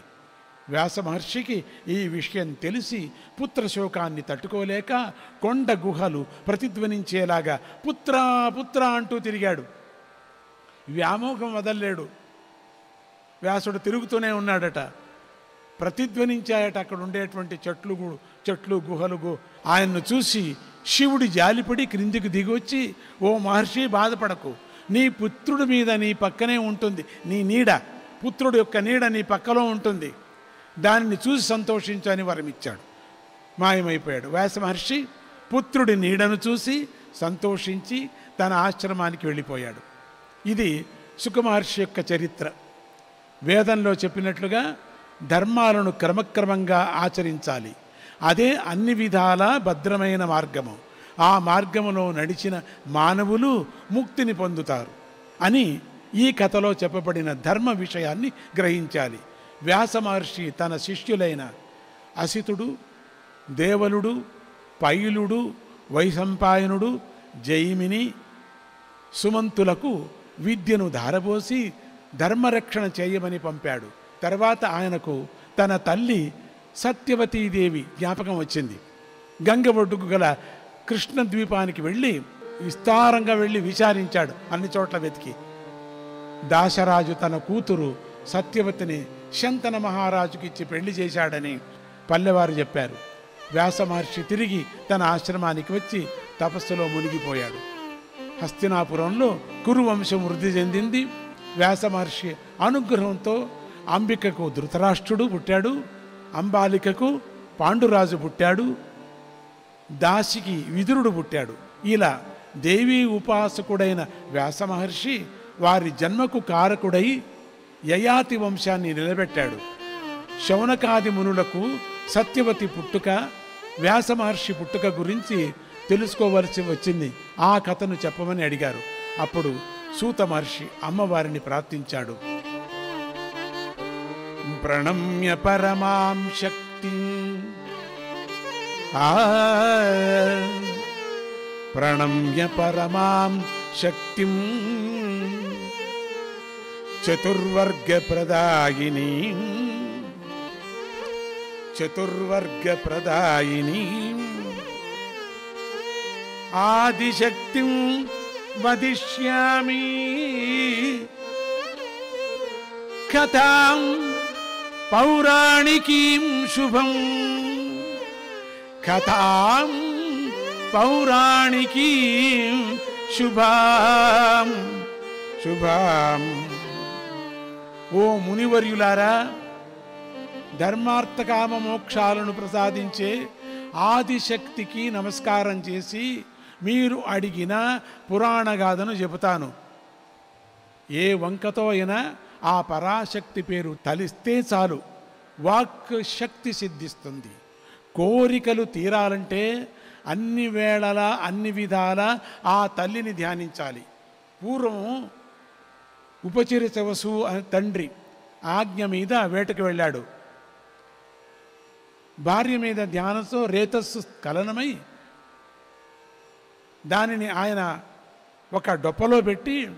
వ్యాస మహర్షికి ఈ విషయం తెలిసి పుత్రశోకాన్ని తట్టుకోలేక కొండ గుహలు ప్రతిధ్వనించేలాగా పుత్రా పుత్ర అంటూ తిరిగాడు. వ్యామోహం వదల్లేడు. వ్యాసుడు తిరుగుతూనే ఉన్నాడట. ప్రతిధ్వనించాయట అక్కడ ఉండేటువంటి చెట్లు చెట్లు గుహలు గు- ఆయన్ను చూసి శివుడి జాలిపడి క్రిందికి దిగొచ్చి ఓ మహర్షి బాధపడకు. నీ పుత్రుడి మీద నీ పక్కనే ఉంటుంది. నీ నీడ పుత్రుడు యొక్క నీడ నీ పక్కలో ఉంటుంది. దానిని చూసి సంతోషించని వరమిచ్చాడు. మాయమైపోయాడు. వ్యాస మహర్షి పుత్రుడి నీడను చూసి సంతోషించి తన ఆశ్రమానికి వెళ్ళిపోయాడు. ఇది సుఖమహర్షి యొక్క చరిత్ర. వేదంలో చెప్పినట్లుగా ధర్మాలను క్రమక్రమంగా ఆచరించాలి. అదే అన్ని విధాల భద్రమైన మార్గము. ఆ మార్గములో నడిచిన మానవులు ముక్తిని పొందుతారు అని ఈ కథలో చెప్పబడిన ధర్మ విషయాన్ని గ్రహించాలి. వ్యాస మహర్షి తన శిష్యులైన అసితుడు దేవలుడు పైలుడు వైసంపాయనుడు జైమిని సుమంతులకు విద్యను ధారపోసి ధర్మరక్షణ చేయమని పంపాడు. తర్వాత ఆయనకు తన తల్లి సత్యవతీదేవి జ్ఞాపకం వచ్చింది. గంగ ఒడ్డుకు గల కృష్ణ ద్వీపానికి వెళ్ళి విస్తారంగా వెళ్ళి విచారించాడు అన్ని చోట్ల వెతికి. దాశరాజు తన కూతురు సత్యవతిని శంతన మహారాజుకి ఇచ్చి పెళ్ళి చేశాడని పల్లెవారు చెప్పారు. వ్యాస మహర్షి తిరిగి తన ఆశ్రమానికి వచ్చి తపస్సులో మునిగిపోయాడు. హస్తినాపురంలో కురువంశం వృద్ధి చెందింది. వ్యాస మహర్షి అనుగ్రహంతో అంబికకు ధృతరాష్ట్రుడు పుట్టాడు. అంబాలికకు పాండురాజు పుట్టాడు. దాసికి విదురుడు పుట్టాడు. ఇలా దేవీ ఉపాసకుడైన వ్యాస మహర్షి వారి జన్మకు కారకుడై యయాతి వంశాన్ని నిలబెట్టాడు. శౌనకాది మునులకు సత్యవతి పుట్టుక వ్యాస మహర్షి పుట్టుక గురించి తెలుసుకోవలసి వచ్చింది. ఆ కథను చెప్పమని అడిగారు. అప్పుడు సూత మహర్షి అమ్మవారిని ప్రార్థించాడు. ప్రణమ్య పరమాం శక్తి. ఆ ప్రణమ్య పరమాం శక్తిం. चतुर्वर्ग प्रदायिनी चतुर्वर्ग प्रदायिनी आदिशक्ति वदिष्यामी। कथा पौराणिकी शुभ। कथा पौराणिकी शुभा। शुभा। ఓ మునివర్యులారా ధర్మార్థకామ మోక్షాలను ప్రసాదించే ఆదిశక్తికి నమస్కారం చేసి మీరు అడిగిన పురాణగాథను చెబుతాను. ఏ వంకతో అయినా ఆ పరాశక్తి పేరు తలిస్తే చాలు. వాక్ శక్తి సిద్ధిస్తుంది. కోరికలు తీరాలంటే అన్ని వేళలా అన్ని విధాల ఆ తల్లిని ధ్యానించాలి. పూర్వం ఉపచరితవసు తండ్రి. ఆజ్ఞ మీద వేటకు వెళ్ళాడు. భార్య మీద ధ్యానంతో రేతస్సు కలనమై దానిని ఆయన ఒక డొప్పలో పెట్టి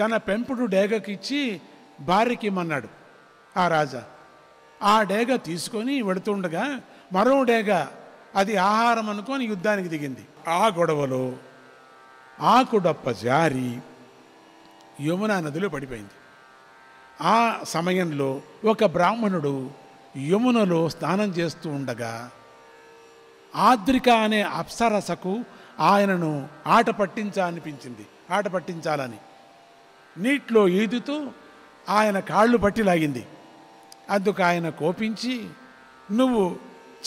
తన పెంపుడు డేగకిచ్చి భార్యకి ఇమ్మన్నాడు ఆ రాజా. ఆ డేగ తీసుకొని వెడుతుండగా మరో డేగ అది ఆహారం అనుకొని యుద్ధానికి దిగింది. ఆ గొడవలో ఆకు డొప్ప జారి యమునా నదిలో పడిపోయింది. ఆ సమయంలో ఒక బ్రాహ్మణుడు యమునలో స్నానం చేస్తూ ఉండగా ఆద్రిక అనే అప్సరసకు ఆయనను ఆట పట్టించాలనిపించింది ఆట పట్టించాలని. నీటిలో ఈదుతూ ఆయన కాళ్ళు పట్టి లాగింది. అందుకు ఆయన కోపించి నువ్వు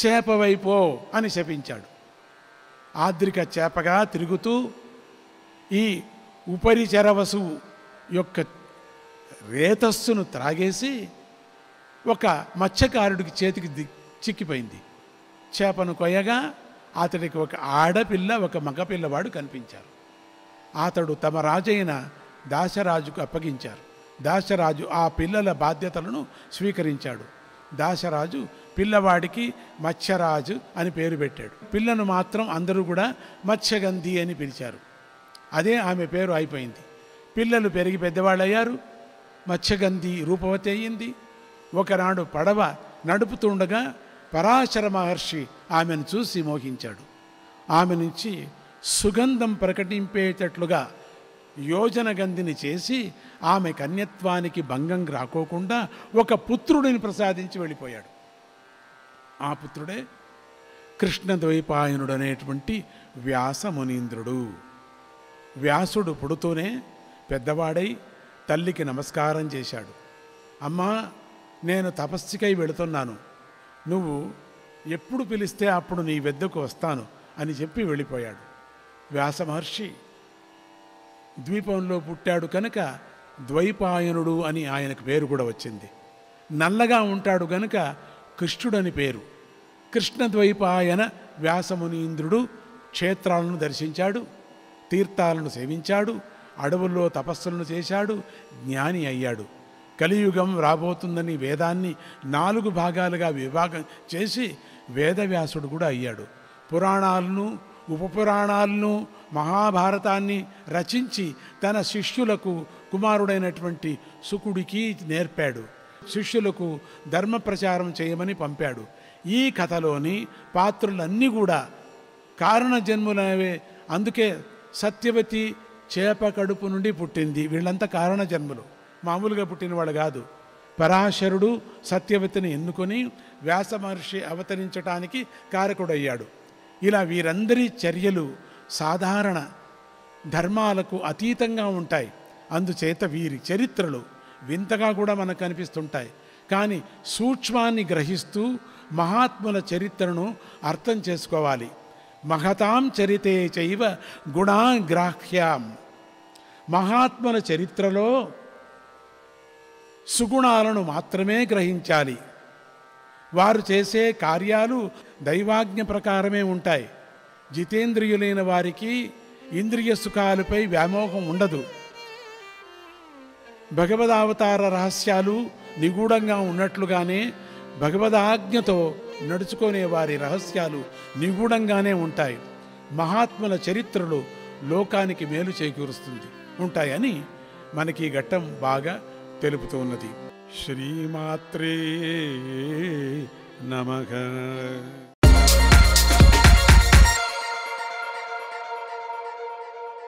చేపవైపో అని శపించాడు. ఆద్రిక చేపగా తిరుగుతూ ఈ ఉపరిచరవసు యొక్క రేతస్సును త్రాగేసి ఒక మత్స్యకారుడికి చేతికి ది చిక్కిపోయింది. చేపను కొయ్యగా అతడికి ఒక ఆడపిల్ల ఒక మగపిల్లవాడు కనిపించారు. అతడు తమ రాజైన దాశరాజుకు అప్పగించారు. దాశరాజు ఆ పిల్లల బాధ్యతలను స్వీకరించాడు. దాశరాజు పిల్లవాడికి మత్స్యరాజు అని పేరు పెట్టాడు. పిల్లను మాత్రం అందరూ కూడా మత్స్యగంధి అని పిలిచారు. అదే ఆమె పేరు అయిపోయింది. పిల్లలు పెరిగి పెద్దవాళ్ళయ్యారు. మత్స్యగంధి రూపవతి అయ్యింది. ఒకనాడు పడవ నడుపుతుండగా పరాశర మహర్షి ఆమెను చూసి మోహించాడు. ఆమె నుంచి సుగంధం ప్రకటింపేటట్లుగా యోజన గంధిని చేసి ఆమె కన్యత్వానికి భంగం రాకోకుండా ఒక పుత్రుడిని ప్రసాదించి వెళ్ళిపోయాడు. ఆ పుత్రుడే కృష్ణద్వైపాయనుడు అనేటువంటి వ్యాస మునీంద్రుడు వ్యాసుడు పుడుతూనే పెద్దవాడై తల్లికి నమస్కారం చేశాడు. అమ్మా నేను తపస్సుకై వెళుతున్నాను. నువ్వు ఎప్పుడు పిలిస్తే అప్పుడు నీ వెద్దకు వస్తాను అని చెప్పి వెళ్ళిపోయాడు. వ్యాస మహర్షి ద్వీపంలో పుట్టాడు కనుక ద్వైపాయనుడు అని ఆయనకు పేరు కూడా వచ్చింది. నల్లగా ఉంటాడు గనుక కృష్ణుడని పేరు. కృష్ణ ద్వైపాయన వ్యాసమునీంద్రుడు క్షేత్రాలను దర్శించాడు తీర్థాలను సేవించాడు అడవుల్లో తపస్సులను చేశాడు జ్ఞాని అయ్యాడు. కలియుగం రాబోతుందని వేదాన్ని నాలుగు భాగాలుగా విభాగం చేసి వేదవ్యాసుడు కూడా అయ్యాడు. పురాణాలను ఉపపురాణాలను మహాభారతాన్ని రచించి తన శిష్యులకు కుమారుడైనటువంటి సుకుడికి నేర్పాడు. శిష్యులకు ధర్మ ప్రచారం చేయమని పంపాడు. ఈ కథలోని పాత్రులన్నీ కూడా కారణ జన్ములవే. అందుకే సత్యవతి చేప కడుపు నుండి పుట్టింది. వీళ్ళంతా కారణ జన్ములు. మామూలుగా పుట్టిన వాళ్ళు కాదు. పరాశరుడు సత్యవతిని ఎన్నుకొని వ్యాస మహర్షి అవతరించటానికి కారకుడయ్యాడు. ఇలా వీరందరి చర్యలు సాధారణ ధర్మాలకు అతీతంగా ఉంటాయి. అందుచేత వీరి చరిత్రలు వింతగా కూడా మనకు కనిపిస్తుంటాయి. కానీ సూక్ష్మాన్ని గ్రహిస్తూ మహాత్ముల చరిత్రను అర్థం చేసుకోవాలి. మహతాం చరితే చైవ గుణాగ్రాహ్యాం మహాత్ముల చరిత్రలో సుగుణాలను మాత్రమే గ్రహించాలి. వారు చేసే కార్యాలు దైవాజ్ఞ ప్రకారమే ఉంటాయి. జితేంద్రియులైన వారికి ఇంద్రియ సుఖాలపై వ్యామోహం ఉండదు. భగవదావతార రహస్యాలు నిగూఢంగా ఉన్నట్లుగానే భగవదాజ్ఞతో నడుచుకునే వారి రహస్యాలు నిగూఢంగానే ఉంటాయి. మహాత్ముల చరిత్రలు లోకానికి మేలు చేకూరుస్తుంది. ఉంటాయని మనకి ఈ ఘట్టం బాగా తెలుపుతూ ఉన్నది శ్రీమాత్రే నమః.